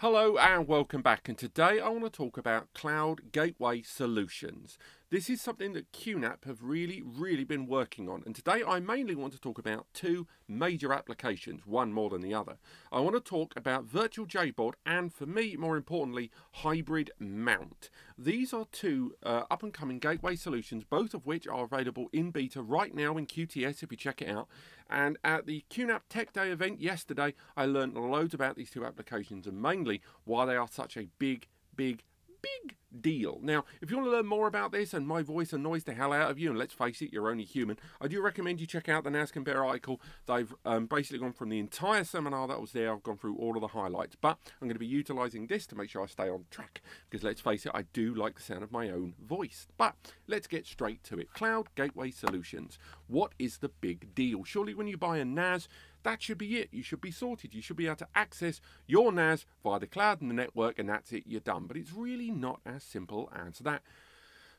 Hello and welcome back and today I want to talk about cloud gateway solutions. This is something that QNAP have really, really been working on and today I mainly want to talk about two major applications, one more than the other. I want to talk about virtual JBOD and for me, more importantly, hybrid mount. These are two uh, up and coming gateway solutions, both of which are available in beta right now in QTS if you check it out. And at the QNAP Tech Day event yesterday, I learned loads about these two applications and mainly why they are such a big, big, big deal. Now, if you want to learn more about this and my voice annoys the hell out of you, and let's face it, you're only human, I do recommend you check out the NAS Compare article. They've um, basically gone from the entire seminar that was there, I've gone through all of the highlights, but I'm going to be utilising this to make sure I stay on track, because let's face it, I do like the sound of my own voice. But let's get straight to it. Cloud Gateway Solutions. What is the big deal? Surely when you buy a NAS, that should be it. You should be sorted. You should be able to access your NAS via the cloud and the network, and that's it, you're done. But it's really not as simple as that.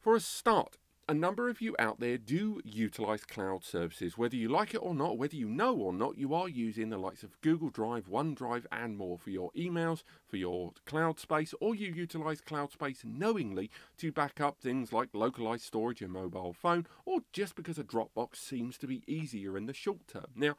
For a start, a number of you out there do utilize cloud services. Whether you like it or not, whether you know or not, you are using the likes of Google Drive, OneDrive, and more for your emails, for your cloud space, or you utilize cloud space knowingly to back up things like localized storage in mobile phone, or just because a Dropbox seems to be easier in the short term. Now,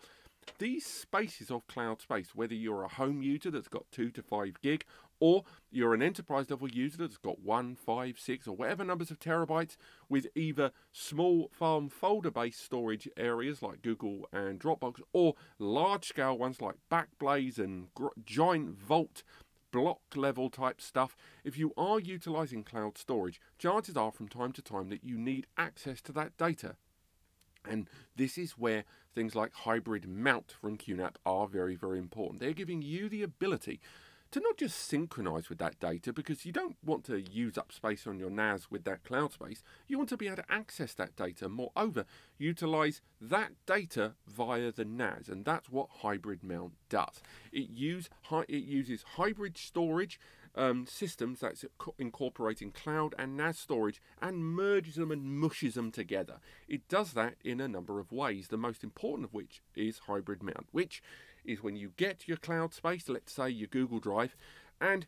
these spaces of cloud space, whether you're a home user that's got 2 to 5 gig, or you're an enterprise level user that's got one, five, six, or whatever numbers of terabytes with either small farm folder based storage areas like Google and Dropbox, or large scale ones like Backblaze and Giant Vault block level type stuff, if you are utilizing cloud storage, chances are from time to time that you need access to that data. And this is where things like hybrid mount from QNAP are very, very important. They're giving you the ability to not just synchronize with that data because you don't want to use up space on your NAS with that cloud space. You want to be able to access that data. Moreover, utilize that data via the NAS, and that's what hybrid mount does. It, use, it uses hybrid storage um, systems that's incorporating cloud and NAS storage and merges them and mushes them together. It does that in a number of ways, the most important of which is hybrid mount, which is when you get your cloud space, let's say your Google Drive, and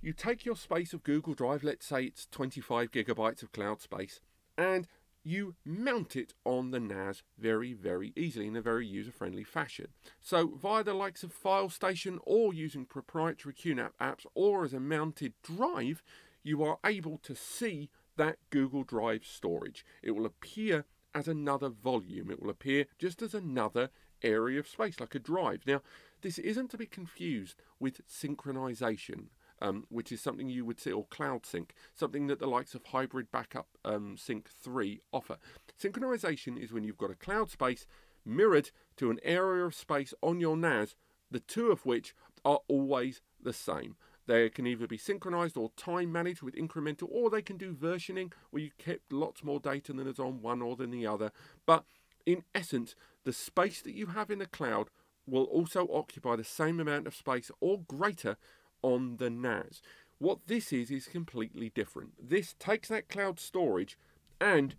you take your space of Google Drive, let's say it's 25 gigabytes of cloud space, and you mount it on the NAS very, very easily in a very user-friendly fashion. So via the likes of FileStation or using proprietary QNAP apps or as a mounted drive, you are able to see that Google Drive storage. It will appear as another volume. It will appear just as another area of space, like a drive. Now, this isn't to be confused with synchronization um, which is something you would see, or Cloud Sync, something that the likes of Hybrid Backup um, Sync 3 offer. Synchronization is when you've got a cloud space mirrored to an area of space on your NAS, the two of which are always the same. They can either be synchronized or time managed with incremental, or they can do versioning where you keep lots more data than is on one or than the other. But in essence, the space that you have in the cloud will also occupy the same amount of space or greater on the NAS. What this is, is completely different. This takes that cloud storage and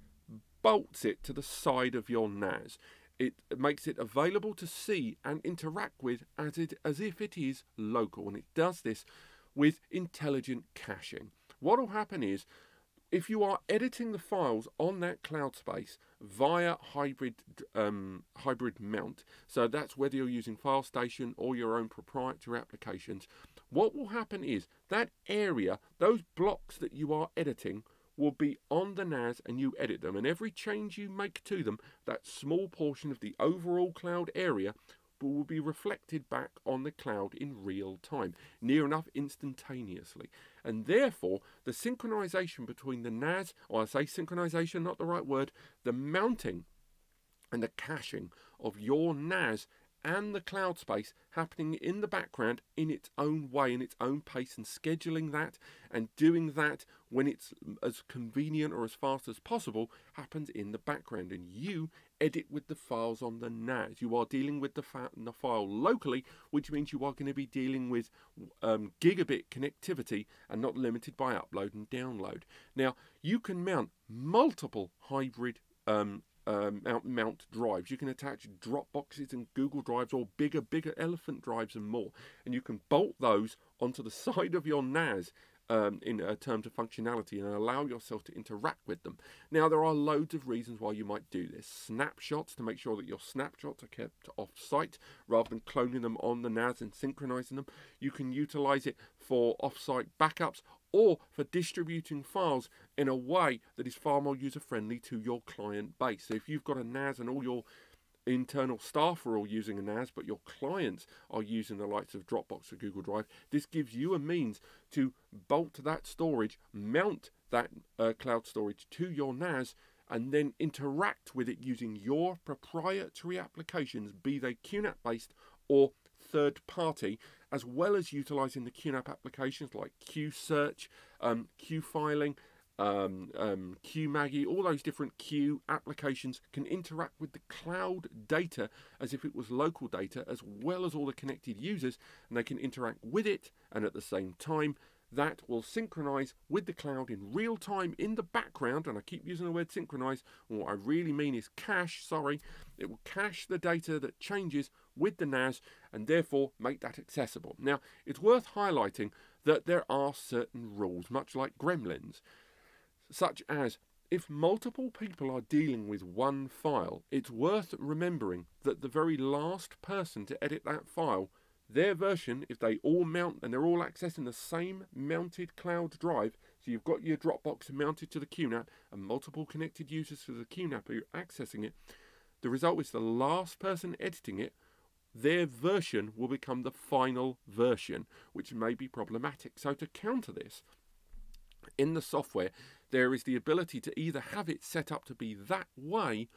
bolts it to the side of your NAS. It makes it available to see and interact with as, it, as if it is local, and it does this with intelligent caching. What will happen is if you are editing the files on that cloud space via hybrid um, hybrid mount, so that's whether you're using FileStation or your own proprietary applications, what will happen is that area, those blocks that you are editing, will be on the NAS and you edit them. And every change you make to them, that small portion of the overall cloud area will be reflected back on the cloud in real time, near enough instantaneously. And therefore, the synchronization between the NAS, or I say synchronization, not the right word, the mounting and the caching of your NAS and the cloud space happening in the background in its own way, in its own pace, and scheduling that and doing that when it's as convenient or as fast as possible happens in the background. And you edit with the files on the NAS. You are dealing with the, the file locally, which means you are going to be dealing with um, gigabit connectivity and not limited by upload and download. Now, you can mount multiple hybrid um, um, mount, mount drives. You can attach Dropboxes and Google Drives or bigger, bigger elephant drives and more. And you can bolt those onto the side of your NAS um, in uh, terms of functionality and allow yourself to interact with them. Now, there are loads of reasons why you might do this. Snapshots to make sure that your snapshots are kept off site rather than cloning them on the NAS and synchronizing them. You can utilize it for off site backups or for distributing files in a way that is far more user friendly to your client base. So, if you've got a NAS and all your internal staff are all using a NAS, but your clients are using the likes of Dropbox or Google Drive. This gives you a means to bolt that storage, mount that uh, cloud storage to your NAS, and then interact with it using your proprietary applications, be they QNAP based or third party, as well as utilizing the QNAP applications like Qsirch, um, QFiling, um, um, all those different Q applications can interact with the cloud data as if it was local data, as well as all the connected users, and they can interact with it. And at the same time, that will synchronize with the cloud in real time in the background. And I keep using the word synchronize. and What I really mean is cache, sorry. It will cache the data that changes with the NAS and therefore make that accessible. Now, it's worth highlighting that there are certain rules, much like gremlins such as if multiple people are dealing with one file, it's worth remembering that the very last person to edit that file, their version, if they all mount and they're all accessing the same mounted cloud drive, so you've got your Dropbox mounted to the QNAP and multiple connected users to the QNAP are accessing it, the result is the last person editing it, their version will become the final version, which may be problematic. So to counter this, in the software, there is the ability to either have it set up to be that way,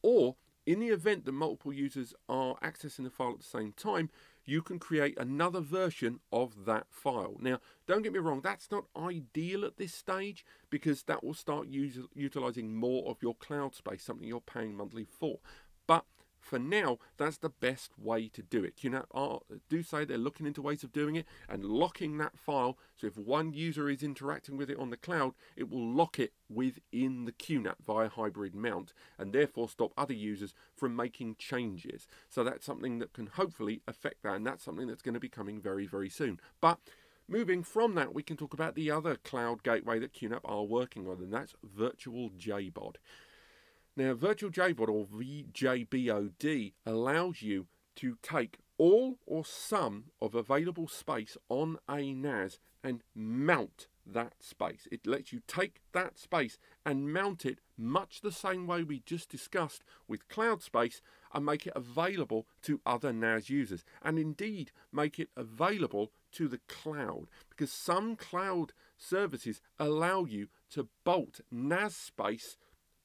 or in the event that multiple users are accessing the file at the same time, you can create another version of that file. Now, don't get me wrong, that's not ideal at this stage because that will start utilizing more of your cloud space, something you're paying monthly for. For now, that's the best way to do it. QNAP are, uh, do say they're looking into ways of doing it and locking that file. So if one user is interacting with it on the cloud, it will lock it within the QNAP via hybrid mount and therefore stop other users from making changes. So that's something that can hopefully affect that, and that's something that's going to be coming very, very soon. But Moving from that, we can talk about the other cloud gateway that QNAP are working on, and that's Virtual JBOD. Now, Virtual JBOD or VJBOD allows you to take all or some of available space on a NAS and mount that space. It lets you take that space and mount it much the same way we just discussed with cloud space and make it available to other NAS users and indeed make it available to the cloud because some cloud services allow you to bolt NAS space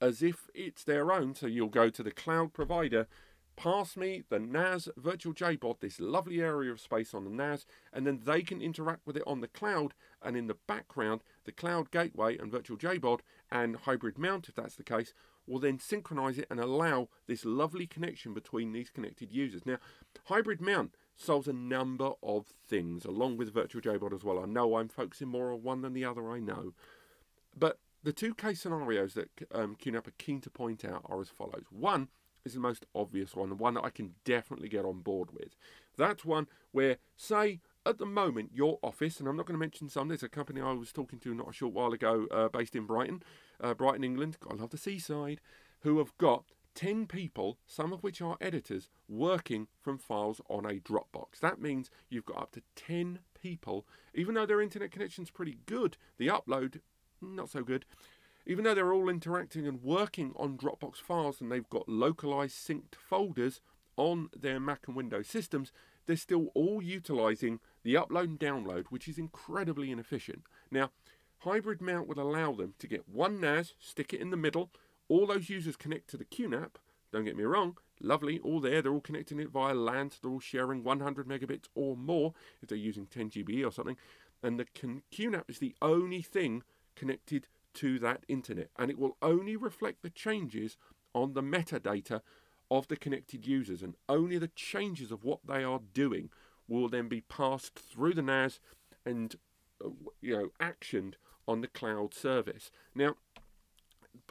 as if it's their own. So you'll go to the cloud provider, pass me the NAS Virtual JBOD, this lovely area of space on the NAS, and then they can interact with it on the cloud. And in the background, the cloud gateway and Virtual JBOD and hybrid mount, if that's the case, will then synchronize it and allow this lovely connection between these connected users. Now, hybrid mount solves a number of things along with virtual JBOD as well. I know I'm focusing more on one than the other, I know. But the two case scenarios that um, QNAP are keen to point out are as follows. One is the most obvious one, the one that I can definitely get on board with. That's one where, say, at the moment, your office, and I'm not going to mention some, there's a company I was talking to not a short while ago uh, based in Brighton, uh, Brighton, England, I love the seaside, who have got 10 people, some of which are editors, working from files on a Dropbox. That means you've got up to 10 people, even though their internet connection's pretty good, the upload not so good. Even though they're all interacting and working on Dropbox files and they've got localized synced folders on their Mac and Windows systems, they're still all utilizing the upload and download, which is incredibly inefficient. Now, Hybrid Mount would allow them to get one NAS, stick it in the middle, all those users connect to the QNAP. Don't get me wrong, lovely, all there, they're all connecting it via LAN, so they're all sharing 100 megabits or more if they're using 10 GB or something. And the QNAP is the only thing connected to that internet and it will only reflect the changes on the metadata of the connected users and only the changes of what they are doing will then be passed through the NAS and uh, you know actioned on the cloud service. Now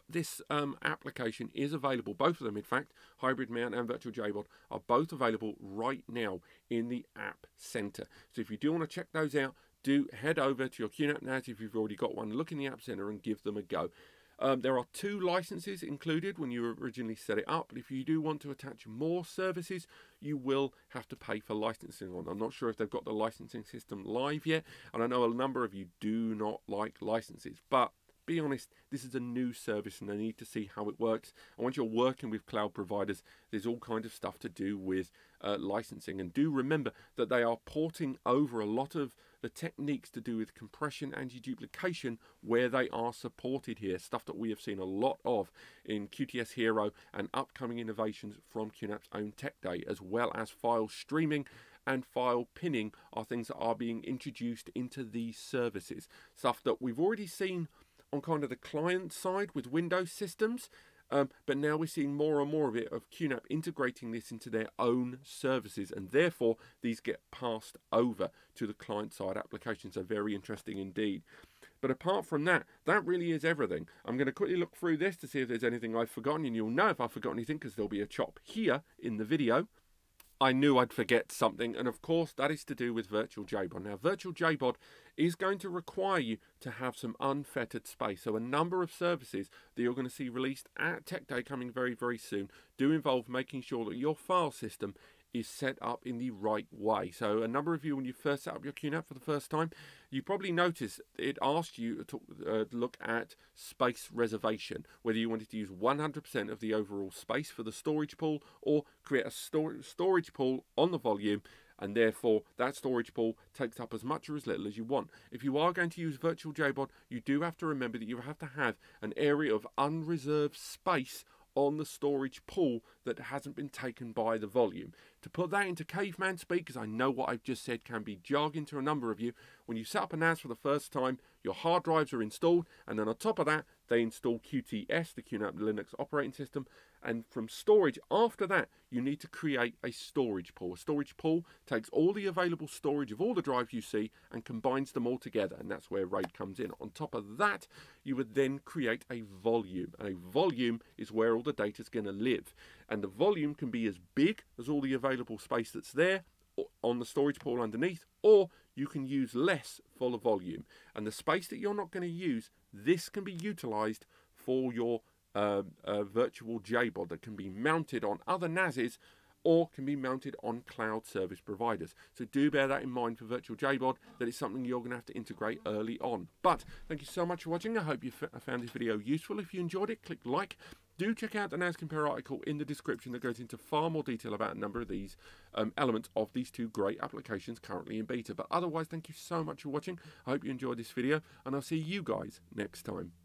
this um, application is available, both of them in fact, Hybrid Mount and Virtual JBOD are both available right now in the App Center. So if you do want to check those out, do head over to your QNAP NAS if you've already got one, look in the App Center and give them a go. Um, there are two licenses included when you originally set it up, but if you do want to attach more services, you will have to pay for licensing on. I'm not sure if they've got the licensing system live yet, and I know a number of you do not like licenses, but be honest, this is a new service and I need to see how it works. And once you're working with cloud providers, there's all kind of stuff to do with uh, licensing. And do remember that they are porting over a lot of the techniques to do with compression anti-duplication where they are supported here. Stuff that we have seen a lot of in QuTS hero and upcoming innovations from QNAP's own Tech Day, as well as file streaming and file pinning are things that are being introduced into these services. Stuff that we've already seen on kind of the client side with Windows systems. Um, but now we're seeing more and more of it of QNAP integrating this into their own services, and therefore these get passed over to the client side applications. So very interesting indeed. But apart from that, that really is everything. I'm going to quickly look through this to see if there's anything I've forgotten, and you'll know if I've forgotten anything because there'll be a chop here in the video. I knew I'd forget something, and of course that is to do with Virtual JBOD. Now, Virtual JBOD is going to require you to have some unfettered space. So a number of services that you're going to see released at Tech Day coming very, very soon do involve making sure that your file system is set up in the right way. So a number of you, when you first set up your QNAP for the first time, you probably noticed it asked you to uh, look at space reservation, whether you wanted to use 100% of the overall space for the storage pool or create a stor storage pool on the volume and therefore that storage pool takes up as much or as little as you want. If you are going to use virtual JBOD, you do have to remember that you have to have an area of unreserved space on the storage pool that hasn't been taken by the volume. To put that into caveman speak, because I know what I've just said can be jargon to a number of you, when you set up a NAS for the first time, your hard drives are installed, and then on top of that, they install QTS, the QNAP Linux operating system, and from storage, after that, you need to create a storage pool. A storage pool takes all the available storage of all the drives you see and combines them all together, and that's where RAID comes in. On top of that, you would then create a volume, and a volume is where all the data is going to live. And the volume can be as big as all the available space that's there on the storage pool underneath, or you can use less for the volume. And the space that you're not going to use, this can be utilized for your uh, uh, virtual JBOD that can be mounted on other NASes or can be mounted on cloud service providers. So do bear that in mind for virtual JBOD, that is something you're going to have to integrate early on. But thank you so much for watching. I hope you found this video useful. If you enjoyed it, click like. Do check out the NAS Compare article in the description that goes into far more detail about a number of these um, elements of these two great applications currently in beta. But otherwise, thank you so much for watching. I hope you enjoyed this video, and I'll see you guys next time.